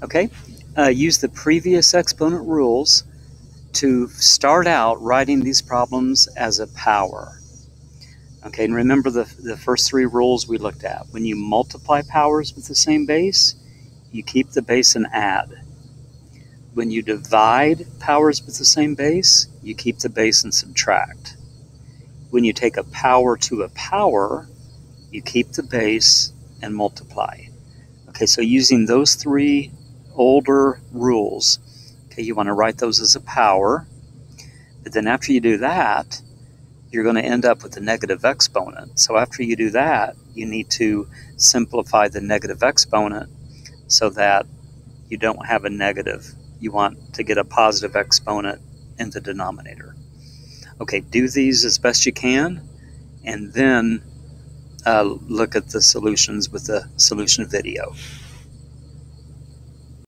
Okay, uh, use the previous exponent rules to start out writing these problems as a power. Okay, and remember the, the first three rules we looked at. When you multiply powers with the same base, you keep the base and add. When you divide powers with the same base, you keep the base and subtract. When you take a power to a power, you keep the base and multiply. Okay, so using those three older rules, okay, you want to write those as a power. But then after you do that, you're going to end up with a negative exponent. So after you do that, you need to simplify the negative exponent so that you don't have a negative. You want to get a positive exponent in the denominator. Okay, do these as best you can, and then uh, look at the solutions with the solution video.